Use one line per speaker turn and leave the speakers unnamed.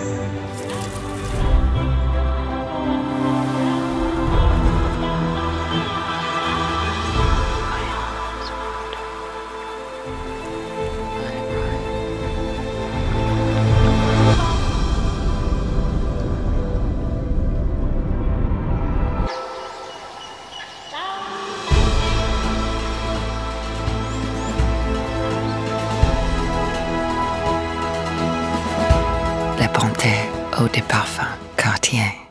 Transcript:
Yeah. au des parfums Cartier.